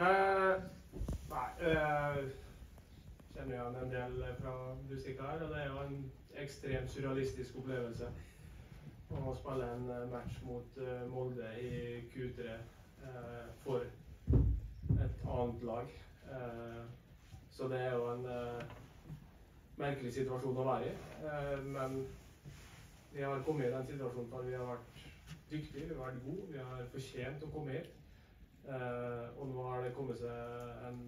Uh, nei jeg Kjenner igjen en del fra musikk her, og det er jo en ekstremt surrealistisk opplevelse å spille en match mot Molde i Q3 for et annet lag. så det er jo en merkelig situasjon å være i. men vi har kommet i den situasjonen der vi har vært dyktige, vi har vært gode, vi har fortjent å komme hit. Eh, og nå har det kommet seg en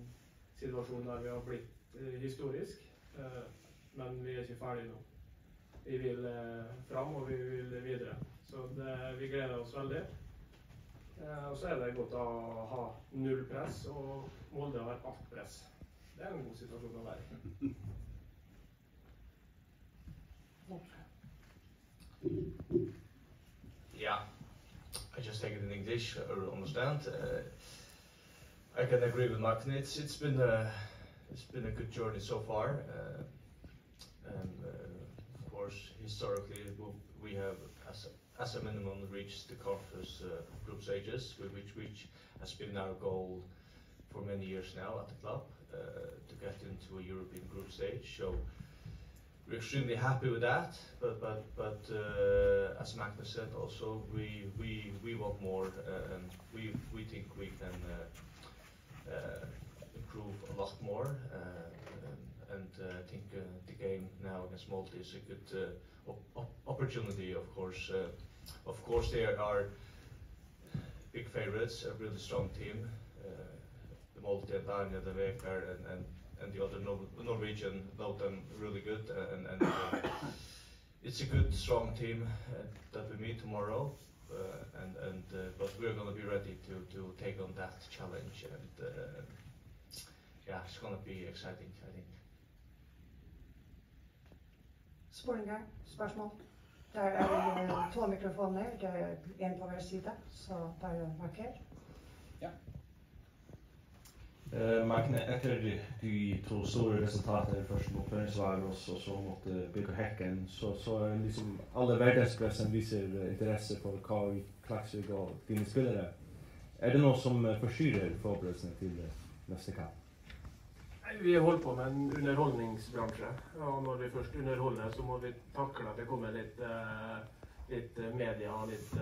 situasjon der vi har blitt eh, historisk. Eh, men vi er ikke ferdige nå. Vi vil fram, og vi vil videre. Så det, vi gleder oss veldig. Og så er det godt å ha null press, og Molde har alt press. Det er en god situasjon å være i. Just take it in English or understand. Uh, I can agree with Martin. It's it's been a it's been a good journey so far, uh, and uh, of course historically we have as a, as a minimum reached the conference uh, group stages, which which has been our goal for many years now at the club uh, to get into a European group stage. So we're extremely happy with that, but but but uh, as Magnus said, also we we we want more, uh, and we we think we can uh, uh improve a lot more, uh, and uh, I think the game now against Malta is a good op opportunity. Of course, of course there are big favorites, a really strong team, the Malta, Dania, the Vekar, and and and the other Nor Norwegian know them really good, uh, and, and uh, it's a good, strong team uh, that we meet tomorrow. Uh, and and but we're going to be ready to to take on that challenge, and yeah, it's going to be exciting, I think. Spurningar, spørsmål? Der er det to mikrofoner, det er en på hver side, så er marker. Magne, etter de to store resultatene først mot Ferencvaros og så mot uh, Bygger Hekken, så, så liksom alle verdenspressen viser uh, interesse for Kari, Klaksvik og dine spillere. Er det noe som forstyrrer forberedelsene til neste kamp? Vi holder på med en underholdningsbransje, og når vi først underholder, så må vi takle at det kommer litt, litt media og litt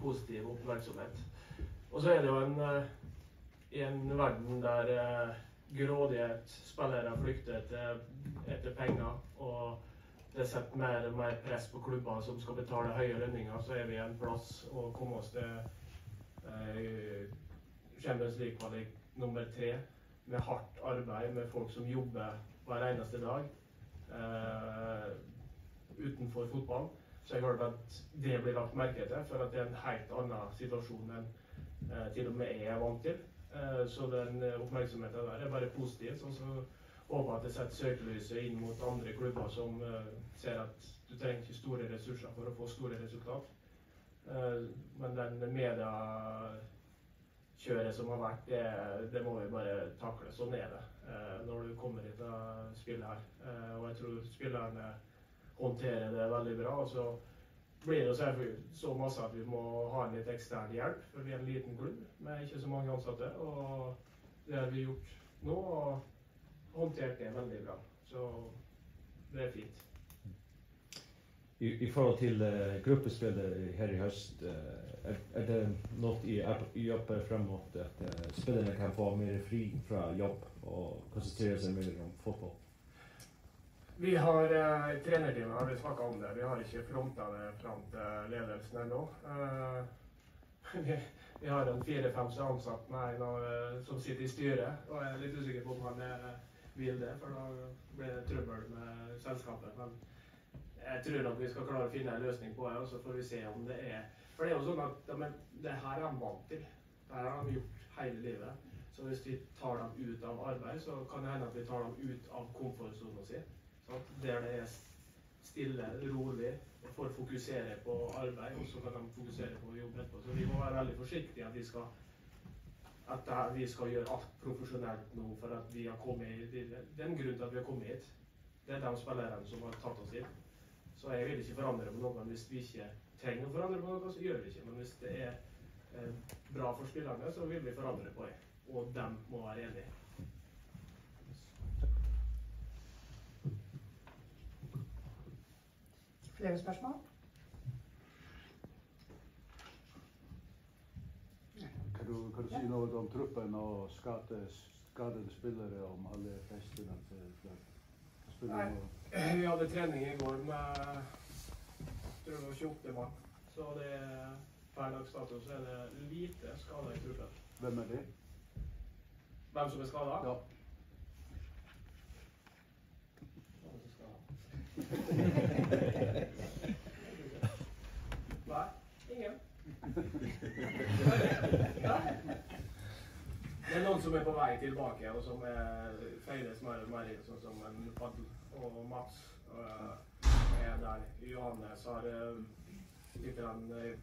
positiv oppmerksomhet. Og så er det jo en i en verden der eh, grådighet spillere flykter etter, etter, penger, og det setter mer og mer press på klubber som skal betale høye lønninger, så er vi en plass å komme oss til eh, Champions League-kvalik nummer tre med hardt arbeid, med folk som jobber hver eneste dag eh, utenfor fotball. Så jeg har hørt at det blir lagt merke til, for at det er en helt annen situasjon enn eh, til og med jeg er vant til. Eh, så den eh, oppmerksomheten der er bare positiv. Sånn så håper at det setter søkelyset inn mot andre klubber som eh, ser at du trenger ikke store ressurser for å få store resultat. Men den mediekjøret som har vært, det, det, må vi bare takle. Sånn er det når du kommer hit og spiller her. Og jeg tror spillerne håndterer det veldig bra. Blir det selvfølgelig så masse at vi må ha en litt ekstern hjelp, for vi er en liten klubb med ikke så mange ansatte. Og det har vi gjort nå, og håndtert det veldig bra. Så det er fint. I, i forhold til uh, gruppespillet her i høst, uh, er, er, det noe i, i jobber frem mot at uh, spillerne kan få mer fri fra jobb og konsentrere seg mer om fotball? Vi har eh, trenerteamet har vi snakka om det. Vi har ikke fronta det fram til ledelsen ennå. Eh, vi, vi, har en fire-fem som er ansatt med en eh, som sitter i styret. Og jeg er litt usikker på om han er, vil det, for da blir det trøbbel med selskapet. Men jeg tror nok vi skal klare å finne en løsning på det, og så får vi se om det er For det er jo sånn at de, det her er de vant til. Det har de gjort hele livet. Så hvis vi tar dem ut av arbeid, så kan det hende at vi tar dem ut av komfortsona si. Der det er stille, rolig, og får fokusere på arbeid, og så kan de fokusere på jobb etterpå. Så vi må være veldig forsiktige at vi skal at vi skal gjøre alt profesjonelt nå for at vi har kommet hit. Det er en grunn til at vi har kommet hit. Det er de spillerne som har tatt oss hit. Så jeg vil ikke forandre på noe hvis vi ikke trenger å forandre på noe, så gjør vi ikke. Men hvis det er eh, bra for spillerne, så vil vi forandre på det. og dem må være enige. Flere spørsmål? Kan du, kan du si noe om truppen og skade, skadede spillere, om alle festene? Nei. Vi hadde trening i går med tror det var 28 mann. Så det er per dags dato så er det lite skader i truppen. Hvem er det? Hvem som er skada? Ja. Nei. Det er noen som er på vei tilbake, og som er mer og mer sånn som en Paddel og Mats. Og er der. Johannes har eh, eh,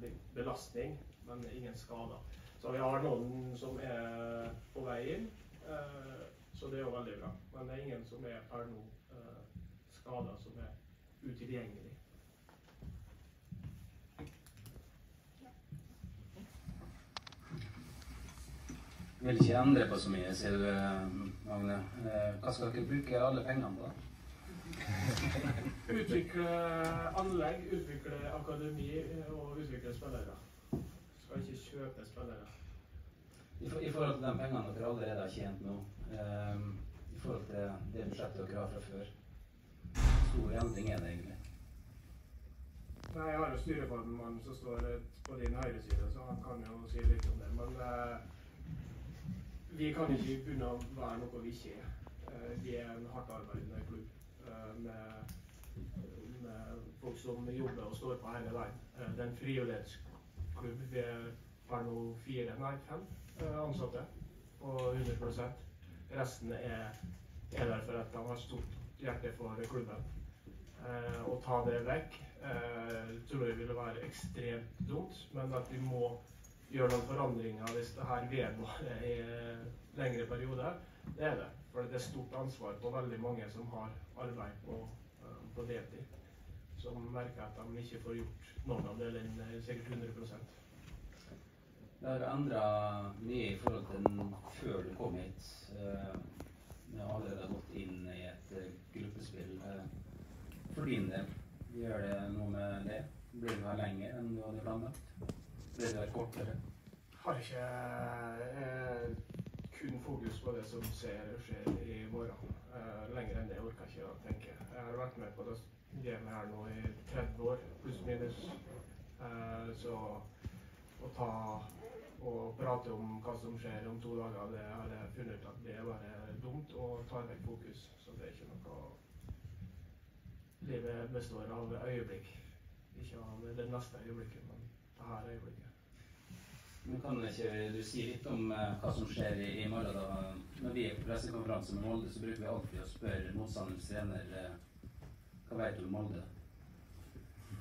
litt belastning, men ingen skader. Så vi har noen som er på vei inn, eh, så det er jo veldig bra. Men det er ingen som er per nå skada som er utilgjengelige. Jeg Vil ikke endre på så mye, sier du, Magne. Eh, Hva skal dere bruke alle pengene på? Utvikle anlegg, utvikle akademi eh, og utvikle spillere. Skal ikke kjøpe spillere. I, for, I forhold til de pengene dere allerede har tjent nå, um, i forhold til det budsjettet dere har fra før, stor endring er det egentlig. Nei, jeg har jo styreformannen som står på din høyre side, så han kan jo si litt om det. Men eh, vi kan ikke begynne å være noe vi ikke er. Eh, vi er en hardt arbeidende klubb eh, med, med folk som jobber og står på hele veien. Eh, det er en frivillighetsklubb. Vi har nå fire, nei fem eh, ansatte på 100 Resten er, er der for at de har stort hjerte for klubben. Eh, å ta det vekk eh, tror jeg ville være ekstremt dumt, men at vi må gjøre noen forandringer hvis det her vedvarer i eh, lengre perioder, det er det. For det er stort ansvar på veldig mange som har arbeid på, eh, på deltid, som merker at de ikke får gjort noen av delene eh, sikkert 100% Det har endra mye i forhold til den før du kom hit. Eh, Vi har allerede gått inn i et eh, gruppespill. Eh, For din del, gjør det noe med det? Blir du her lenger enn du hadde planlagt? Blir du her kortere? Har ikke eh, kun fokus på det som skjer, skjer i morgen. Eh, lenger enn det orker jeg ikke å tenke. Jeg har vært med på det gamet her nå i 30 år, pluss minus. Eh, så å ta og prate om hva som skjer om to dager, det har jeg funnet ut at det er bare dumt og tar vekk fokus. Så det er ikke noe Livet består av øyeblikk. Ikke av det neste øyeblikket, men det her øyeblikket. Men kan ikke du si litt om eh, hva som skjer i, i morgen? da? Når vi er på pressekonferanse med Molde, så bruker vi alltid å spørre motstanderens trener eh, hva vet du om Molde?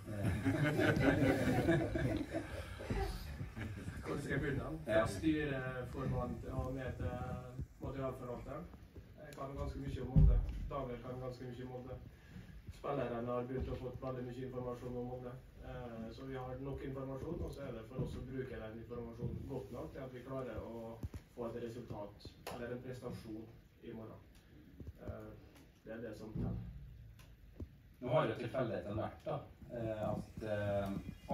Hvor skal jeg begynne? Jeg styrer formann og med til materialforvalteren. Jeg kan ganske mye om Molde. Daniel kan ganske mye om Molde. Spillerne har begynt å få veldig mye informasjon om Molde. Eh, så vi har nok informasjon, og så er det for oss å bruke den informasjonen godt nok til at vi klarer å få et resultat, eller en prestasjon, i morgen. Eh, det er det som teller. Nå har jo tilfeldighetene vært da, eh, at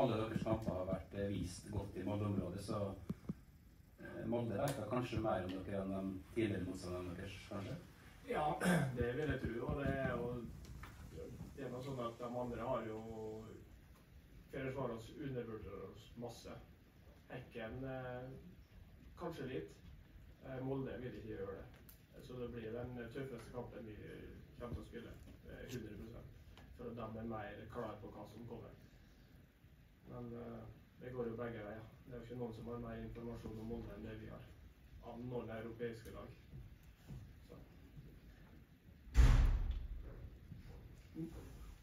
alle deres kamper har vært vist godt i Molde-området, så Molde vet kanskje mer om dere enn de tidligere motstanderne deres, kanskje? Ja, det vil jeg tro. Og det er jo det er noe sånn at de andre har jo Ferencvaros oss undervurderer oss masse. Hekken eh, kanskje litt. Eh, Molde vil ikke gjøre det. Så det blir den tøffeste kampen vi kommer til å spille. eh, 100 For at de er mer klar på hva som kommer. Men eh, det går jo begge veier. Det er jo ikke noen som har mer informasjon om Molde enn det vi har. Av noen europeiske lag. Så.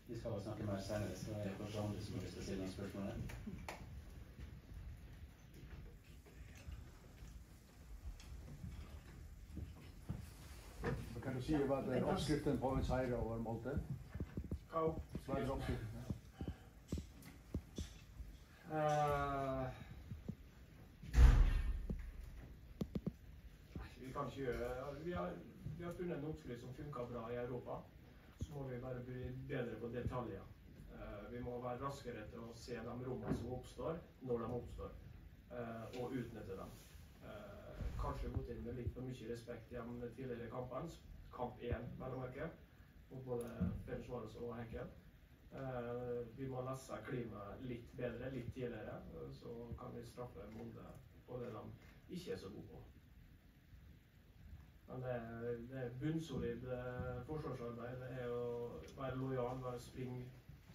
Vi skal snakke mer senere, så er det kanskje andre som har lyst til å stille noen spørsmål. kan du si hva det er oppskriften på en seier over Molde? Hva Hva er oppskriften? Kan ikke gjøre Vi har, vi har funnet en oppskrift som funker bra i Europa. Så må vi bare bli bedre på detaljer. Eh, vi må være raskere til å se de rommene som oppstår, når de oppstår, eh, og utnytte dem. Eh, kanskje gått inn med litt for mye respekt gjennom de tidligere kampene. Kamp én, vel å merke, mot både Ferencvaros og Henkel. Eh, vi må lese klimaet litt bedre, litt tidligere, så kan vi straffe Molde på det de ikke er så gode på. Men det er, det er bunnsolid eh, forsvarsarbeid. Det er å være lojal, være spring,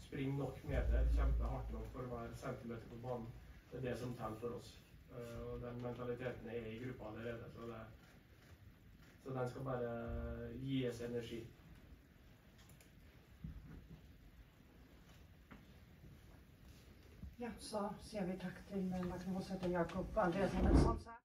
spring nok meter, kjempe hardt nok for hver centimeter på banen. Det er det som teller for oss. Eh, og den mentaliteten er i gruppa allerede. Så, det, så den skal bare gis energi. Ja, så sier vi takk til Magnus og Jakob Andreasen. Så.